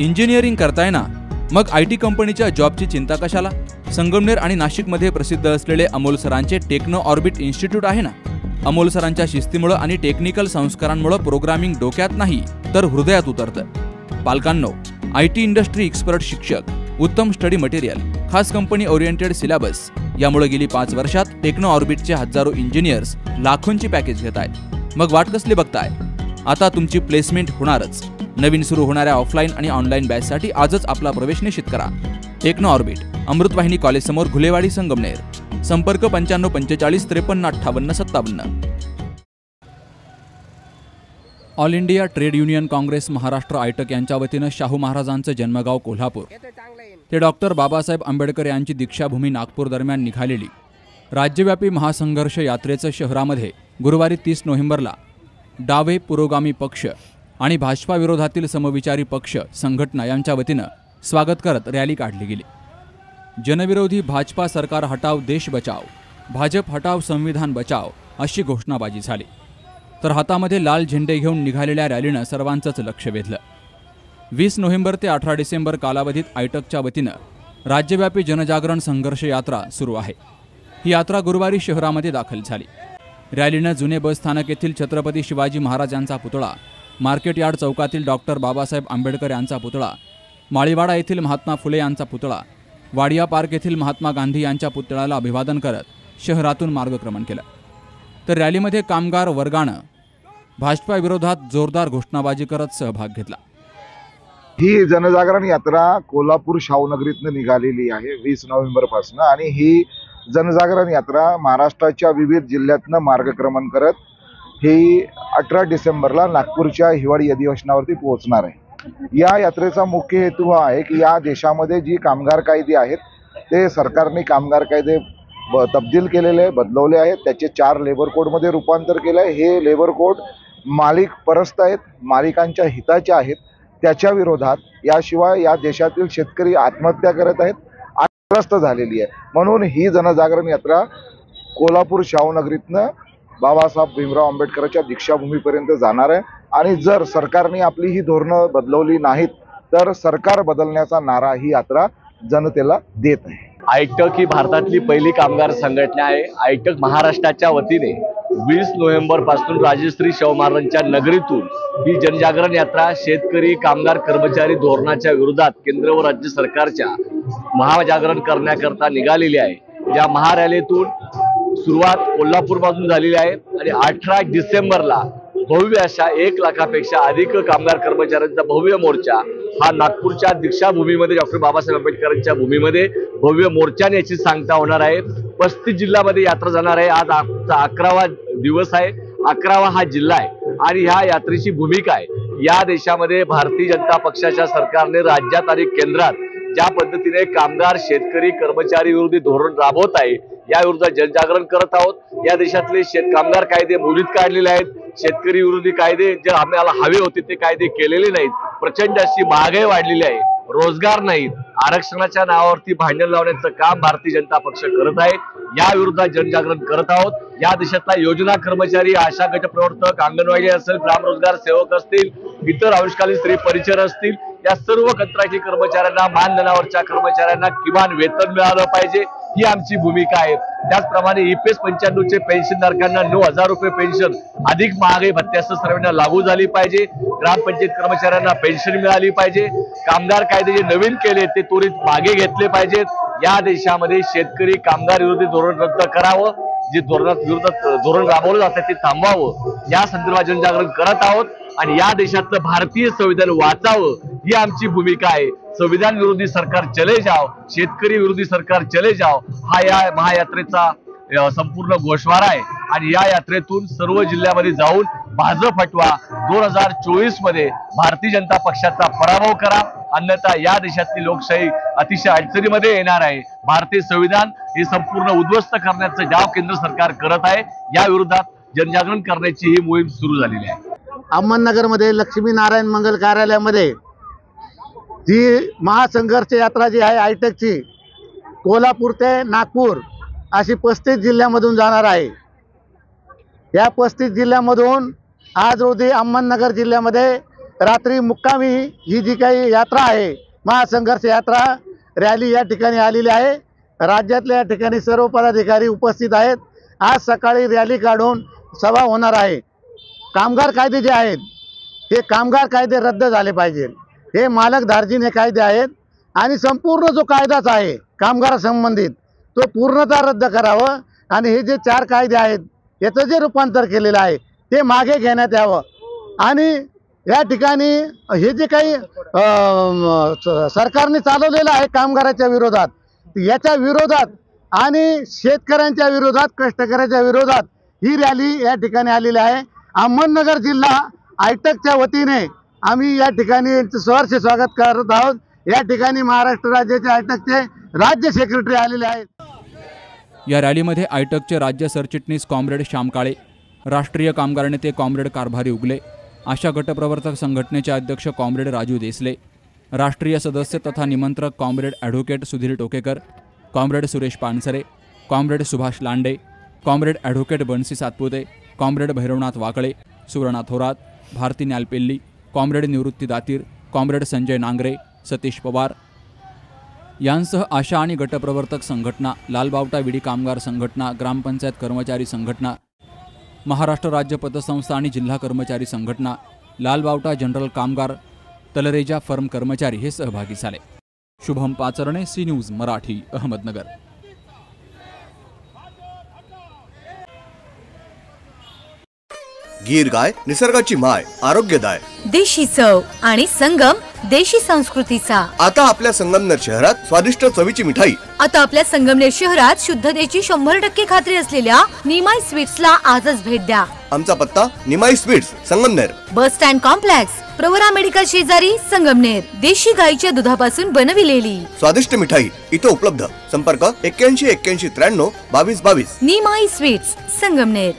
Engineering करताय ना? मग आय टी कंपनीच्या जॉबची चिंता कशाला? संगमनेर आणि नाशिकमध्ये प्रसिद्ध असलेले अमोल सरांचे टेक्नो ऑर्बिट इन्स्टिट्यूट आहे ना? अमोल सरांच्या शिस्तीमुळं आणि टेक्निकल संस्कारांमुळं प्रोग्रामिंग डोक्यात नाही तर हृदयात उतरतं. पालकांनो आय टी इंडस्ट्री एक्सपर्ट शिक्षक उत्तम स्टडी मटेरियल खास कंपनी ओरिएंटेड सिलेबस यामुळे गेली पाच वर्षात टेक्नो ऑर्बिटचे हजारो इंजिनियर्स लाखोंची पॅकेज घेत आहेत मग वाट कसली बघताय? आता तुमची प्लेसमेंट होणारच. नवीन सुरू होणाऱ्या ऑफलाईन आणि ऑनलाईन बॅचसाठी आजच आपला प्रवेश निश्चित करा. टेक्नो ऑर्बिट अमृतवाहिनी कॉलेज समोर घुलेवाडी संगमनेर. संपर्क पंच्याण्णव पंचेचाळीस त्रेपन्न अठ्ठावन्न सत्तावन्न. All India trade union Congress Maharashtra AITUC यांच्या वतीनं शाहू महाराजांचं जन्मगाव कोल्हापूर. ते डॉक्टर बाबासाहेब आंबेडकर यांची दीक्षाभूमी नागपूर दरम्यान निघालेली. राज्यव्यापी महासंघर्ष यात्रेचं शहरामध्ये गुरुवारी तीस नोव्हेंबरला डावे पुरोगामी पक्ष आणि भाजपाविरोधातील समविचारी पक्ष संघटना यांच्या वतीनं स्वागत करत रॅली काढली गेली. जनविरोधी भाजपा सरकार हटाव देश बचाव भाजप हटाव संविधान बचाव अशी घोषणाबाजी झाली. तर हातामध्ये लाल झेंडे घेऊन निघालेल्या रॅलीनं सर्वांचंच लक्ष वेधलं. वीस नोव्हेंबर ते अठरा डिसेंबर कालावधीत आयटकच्या वतीनं राज्यव्यापी जनजागरण संघर्ष यात्रा सुरू आहे. ही यात्रा गुरुवारी शहरामध्ये दाखल झाली. रॅलीनं जुने बस स्थानक येथील छत्रपती शिवाजी महाराजांचा पुतळा मार्केट यार्ड चौकातील डॉक्टर बाबासाहेब आंबेडकर यांचा पुतळा माळीवाडा येथील महात्मा फुले यांचा पुतळा वाडिया पार्क येथील महात्मा गांधी यांच्या पुतळ्याला अभिवादन करत शहरातून मार्गक्रमण केलं. तर रॅलीमध्ये कामगार वर्गानं भाजपाविरोधात जोरदार घोषणाबाजी करत सहभाग घेतला. ही जनजागरण यात्रा कोल्हापूर शाहूनगरीतनं निघालेली आहे वीस नोव्हेंबरपासून आणि ही जनजागरण यात्रा महाराष्ट्राच्या विविध जिल्ह्यातनं मार्गक्रमण करत ही अठरा डिसेंबरला नागपूरच्या हिवाळी अधिवेशनावरती पोहोचणार आहे. या यात्रेचा मुख्य हेतू हा आहे की या देशामध्ये जी कामगार कायदे आहेत ते सरकारने कामगार कायदे ब तब्दील केलेले बदलवले आहेत. त्याचे चार लेबर कोडमध्ये रूपांतर केलं आहे हे लेबर कोड मालिक परस्त आहेत मालिकांच्या हिताच्या आहेत. त्याच्या विरोधात याशिवाय या देशातील शेतकरी आत्महत्या करत आहेत आग्रस्त झालेली आहे. म्हणून ही जनजागरण यात्रा कोल्हापूर शाहूनगरीतनं बाबासाहेब भीमराव आंबेडकरच्या दीक्षाभूमीपर्यंत जाणार आहे. आणि जर सरकारने आपली ही धोरणं बदलवली नाहीत तर सरकार बदलण्याचा नारा ही यात्रा जनतेला देत आहे. आयटक ही भारतातली पहिली कामगार संघटना आहे. आयटक महाराष्ट्राच्या वतीने वीस नोव्हेंबरपासून राजश्री शाहू महाराजांच्या नगरीतून ही जनजागरण यात्रा शेतकरी कामगार कर्मचारी धोरणाच्या विरोधात केंद्र व राज्य सरकारच्या महाजागरण करण्याकरता निघालेली आहे. या महारॅलीतून सुरुवात कोल्हापूरपासून झालेली आहे. आणि अठरा डिसेंबरला भव्य अशा एक लाखापेक्षा अधिक कामगार कर्मचाऱ्यांचा भव्य मोर्चा हा नागपूरच्या दीक्षाभूमीमध्ये डॉक्टर बाबासाहेब आंबेडकरांच्या भूमीमध्ये भव्य मोर्चाने याची सांगता होणार आहे. पस्तीस जिल्ह्यामध्ये यात्रा जाणार आहे. आज आजचा अकरावा दिवस आहे. अकरावा हा जिल्हा आहे. आणि ह्या यात्रेची भूमिका आहे या देशामध्ये भारतीय जनता पक्षाच्या सरकारने राज्यात आणि केंद्रात ज्या पद्धतीने कामगार शेतकरी कर्मचारी विरोधी धोरण राबवत आहे या जनजागरण करत आहोत. या देशातले शेत कामगार कायदे मुलीत काढलेले आहेत. शेतकरी विरोधी कायदे जे आम्हाला हवे होते ते कायदे केलेले नाहीत. प्रचंड अशी महागाई वाढलेली आहे. रोजगार नाहीत. आरक्षणाच्या नावावरती भांडण लावण्याचं काम भारतीय जनता पक्ष करत आहे. या विरुद्ध जनजागरण करत आहोत. या देशातला योजना कर्मचारी आशा गट प्रवर्तक अंगणवाडी असेल ग्रामरोजगार सेवक असतील इतर आयुष्कालीन स्त्री परिचर असतील या सर्व कंत्राटी कर्मचाऱ्यांना मानधनावरच्या कर्मचाऱ्यांना किमान वेतन मिळालं पाहिजे. ही आमची भूमिका आहे. त्याचप्रमाणे ईपीएस पंच्याण्णवचे पेन्शनधारकांना नऊ हजार रुपये पेन्शन. अधिक महागाई भत्त्यासह सर्वांना लागू झाली पाहिजे. ग्रामपंचायत कर्मचाऱ्यांना पेन्शन मिळाली पाहिजे. कामगार कायदे जे नवीन केले ते त्वरित मागे घेतले पाहिजेत. या देशामध्ये शेतकरी कामगार विरोधी धोरण रद्द करावं. जे धोरणात विरोधात धोरण राबवलं जातं ते थांबवावं. या संदर्भात जनजागरण करत आहोत आणि या देशातलं भारतीय संविधान वाचावं ही आमची भूमिका आहे. संविधान विरोधी सरकार चले जाव शेतकरी विरोधी सरकार चले जाव हा या महायात्रेचा संपूर्ण गोषवारा आहे. आणि या यात्रेतून सर्व जिल्ह्यामध्ये जाऊन भाजप हटवा दोन हजार चोवीसमध्ये भारतीय जनता पक्षाचा पराभव करा. अन्यथा या देशातली लोकशाही अतिशय अडचणीमध्ये येणार आहे. भारतीय संविधान हे संपूर्ण उद्ध्वस्त करण्याचं डाव केंद्र सरकार करत आहे. या विरोधात जनजागरण करण्याची ही मोहीम सुरू झालेली आहे. अहमदनगरमध्ये लक्ष्मीनारायण मंगल कार्यालयामध्ये जी महासंघर्ष यात्रा जी आहे आयटेकची कोल्हापूर ते नागपूर अशी पस्तीस जिल्ह्यामधून जाणार आहे. या पस्तीस जिल्ह्यामधून आज रोजी अहमदनगर जिल्ह्यामध्ये रात्री मुक्कामी ही जी काही यात्रा आहे महासंघर्ष यात्रा रॅली या ठिकाणी आलेली आहे. राज्यातल्या या ठिकाणी सर्व पदाधिकारी उपस्थित आहेत. आज सकाळी रॅली काढून सभा होणार आहे. कामगार कायदे जे आहेत हे कामगार कायदे रद्द झाले पाहिजे. हे मालक हे कायदे आहेत आणि संपूर्ण जो कायदाच आहे कामगारासंबंधित तो पूर्णतः रद्द करावं. आणि हे जे चार कायदे आहेत याचं जे रूपांतर केलेलं आहे ते मागे घेण्यात यावं. आणि या ठिकाणी हे जे काही सरकारने चालवलेलं आहे कामगाराच्या विरोधात याच्या विरोधात आणि शेतकऱ्यांच्या विरोधात कष्टकऱ्याच्या विरोधात ही रॅली या ठिकाणी आलेली आहे. अहमदनगर जिल्हा आयटकच्या वतीने आम्ही या ठिकाणी यांचं सहर्ष स्वागत करत आहोत. या ठिकाणी महाराष्ट्र राज्याचे आयटकचे राज्य सेक्रेटरी आलेले आहेत. या रॅलीमध्ये आयटकचे राज्य सरचिटणीस कॉम्रेड श्याम काळे राष्ट्रीय कामगार नेते कॉम्रेड कारभारी उगले. आशा गटप्रवर्तक संघटनेचे अध्यक्ष कॉम्रेड राजू देसले. राष्ट्रीय सदस्य तथा निमंत्रक comrade advocate Sudhir Tokekar comrade Suresh Pansare comrade Subhash Lande comrade advocate Bansi Satpute comrade Bhairavnath Wakle Suvarna Thorat Bharati Nyalpelli comrade Nivrutti Datir comrade Sanjay Nangare Satish Pawar. यांसह आशा आणि गटप्रवर्तक संघटना लालबावटा विडी कामगार संघटना ग्रामपंचायत कर्मचारी संघटना महाराष्ट्र राज्य पतसंस्था आणि जिल्हा कर्मचारी संघटना लालबावटा जनरल कामगार तलरेजा फर्म कर्मचारी हे सहभागी झाले. Shubham Pacharne C news Marathi Ahmednagar. Gir गाय निसर्गाची माय आरोग्यदाय. देशी चव आणि संगम देशी संस्कृतीचा. आता आपल्या संगमनेर शहरात स्वादिष्ट चवीची मिठाई. आता आपल्या संगमनेर शहरात शुद्धतेची शंभर टक्के खात्री असलेल्या निमाई स्वीट्सला आजच भेट द्या. आमचा पत्ता Nimai sweets Sangamner. Bus stand complex Pravara medical शेजारी संगमनेर. देशी गाईच्या दुधापासून बनविलेली. स्वादिष्ट मिठाई इथं उपलब्ध. संपर्क एक्क्याऐंशी एक्क्याऐंशी त्र्याण्णव बावीस बावीस. निमाई स्वीट्स संगमनेर.